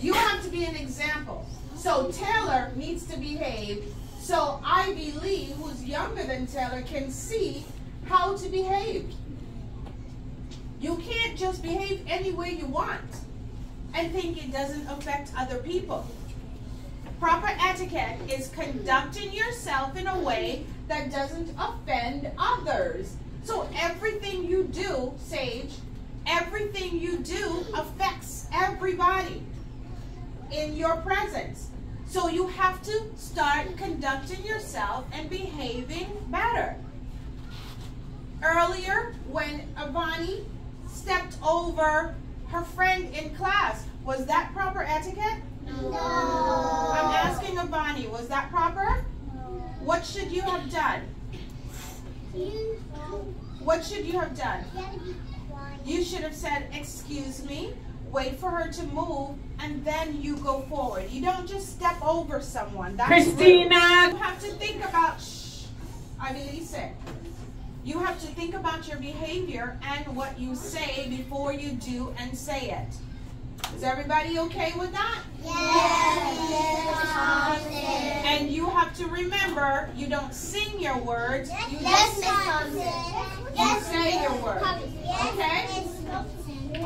You have to be an example. So Taylor needs to behave so Ivy Lee, who's younger than Taylor, can see how to behave. You can't just behave any way you want and think it doesn't affect other people. Proper etiquette is conducting yourself in a way that doesn't offend others. So everything you do, Sage, everything you do affects everybody in your presence. So you have to start conducting yourself and behaving better. Earlier, when Avani stepped over her friend in class, was that proper etiquette? No. I'm asking Avani, was that proper? No. What should you have done? What should you have done? You should have said, excuse me, wait for her to move, and then you go forward. You don't just step over someone. That's Christina! rude. You have to think about, shh, I release it. You have to think about your behavior and what you say before you do and say it. Is everybody okay with that? Yes. And you have to remember, you don't sing your words, you Yes, just Miss you say your words. Okay? Yes.